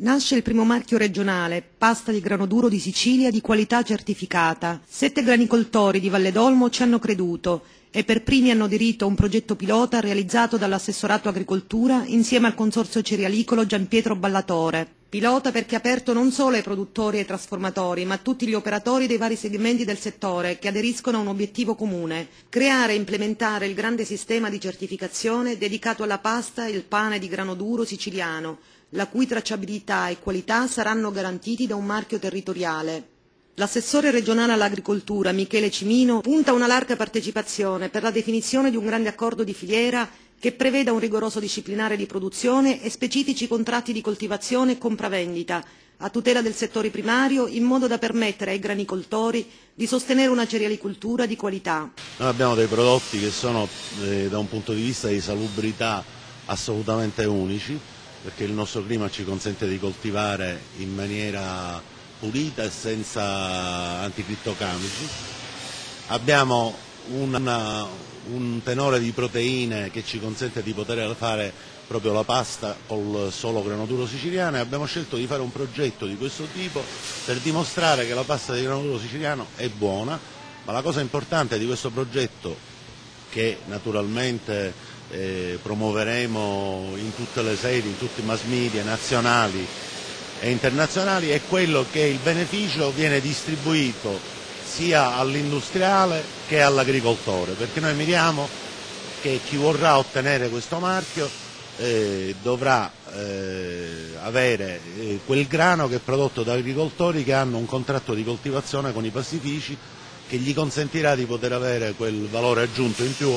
Nasce il primo marchio regionale, pasta di grano duro di Sicilia di qualità certificata. Sette granicoltori di Valle d'Olmo ci hanno creduto e per primi hanno aderito a un progetto pilota realizzato dall'assessorato agricoltura insieme al consorzio cerealicolo Gianpietro Ballatore. Pilota perché aperto non solo ai produttori e ai trasformatori, ma a tutti gli operatori dei vari segmenti del settore che aderiscono a un obiettivo comune, creare e implementare il grande sistema di certificazione dedicato alla pasta e il pane di grano duro siciliano, la cui tracciabilità e qualità saranno garantiti da un marchio territoriale. L'assessore regionale all'agricoltura Michele Cimino punta a una larga partecipazione per la definizione di un grande accordo di filiera che preveda un rigoroso disciplinare di produzione e specifici contratti di coltivazione e compravendita a tutela del settore primario in modo da permettere ai granicoltori di sostenere una cerealicoltura di qualità. Noi abbiamo dei prodotti che sono eh, da un punto di vista di salubrità assolutamente unici perché il nostro clima ci consente di coltivare in maniera pulita e senza anticrittocamici. Abbiamo una, un tenore di proteine che ci consente di poter fare proprio la pasta col solo grano duro siciliano e abbiamo scelto di fare un progetto di questo tipo per dimostrare che la pasta di grano duro siciliano è buona, ma la cosa importante di questo progetto che naturalmente eh, promuoveremo in tutte le sedi, in tutti i mass media nazionali e internazionali è quello che il beneficio viene distribuito sia all'industriale che all'agricoltore, perché noi miriamo che chi vorrà ottenere questo marchio eh, dovrà eh, avere eh, quel grano che è prodotto da agricoltori che hanno un contratto di coltivazione con i pastifici che gli consentirà di poter avere quel valore aggiunto in più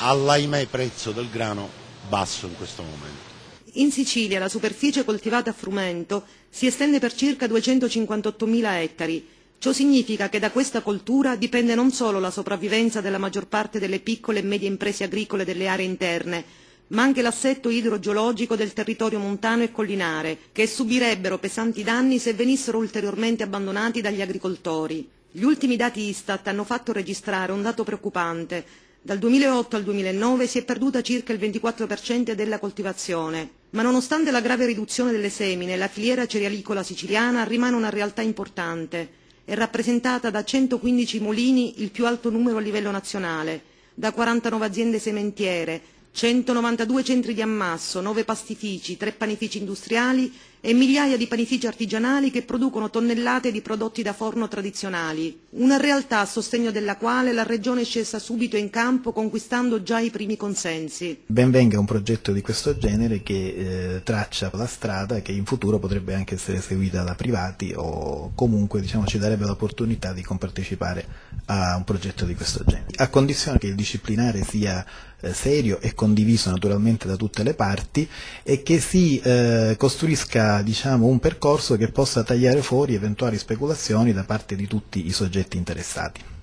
all'ahimè prezzo del grano basso in questo momento. In Sicilia la superficie coltivata a frumento si estende per circa 258.000 ettari. Ciò significa che da questa coltura dipende non solo la sopravvivenza della maggior parte delle piccole e medie imprese agricole delle aree interne, ma anche l'assetto idrogeologico del territorio montano e collinare, che subirebbero pesanti danni se venissero ulteriormente abbandonati dagli agricoltori. Gli ultimi dati Istat hanno fatto registrare un dato preoccupante. Dal 2008 al 2009 si è perduta circa il 24% della coltivazione, ma nonostante la grave riduzione delle semine, la filiera cerealicola siciliana rimane una realtà importante. È rappresentata da 115 mulini, il più alto numero a livello nazionale, da 49 aziende sementiere, 192 centri di ammasso, 9 pastifici, 3 panifici industriali e migliaia di panifici artigianali che producono tonnellate di prodotti da forno tradizionali. Una realtà a sostegno della quale la Regione è scesa subito in campo conquistando già i primi consensi. Benvenga un progetto di questo genere che eh, traccia la strada che in futuro potrebbe anche essere seguita da privati o comunque diciamo, ci darebbe l'opportunità di compartecipare a un progetto di questo genere. A condizione che il disciplinare sia eh, serio e condiviso naturalmente da tutte le parti e che si eh, costruisca diciamo, un percorso che possa tagliare fuori eventuali speculazioni da parte di tutti i soggetti interessati.